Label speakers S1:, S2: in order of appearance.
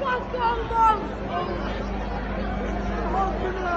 S1: Başkanım! Halkına!